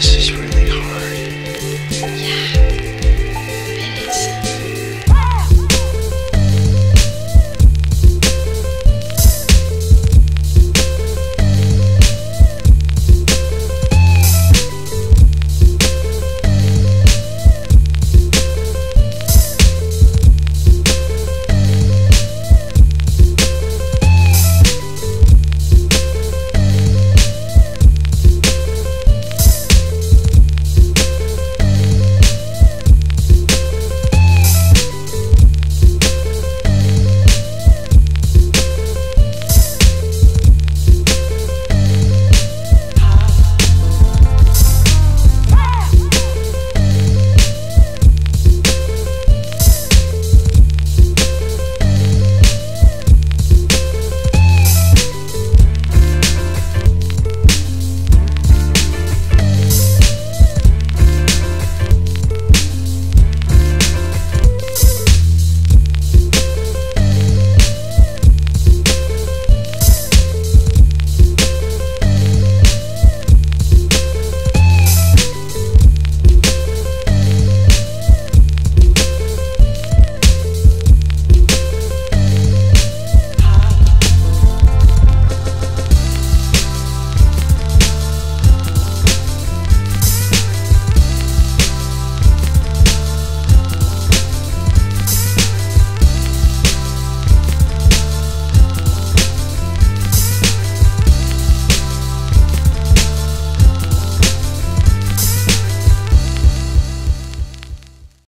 This is really hard.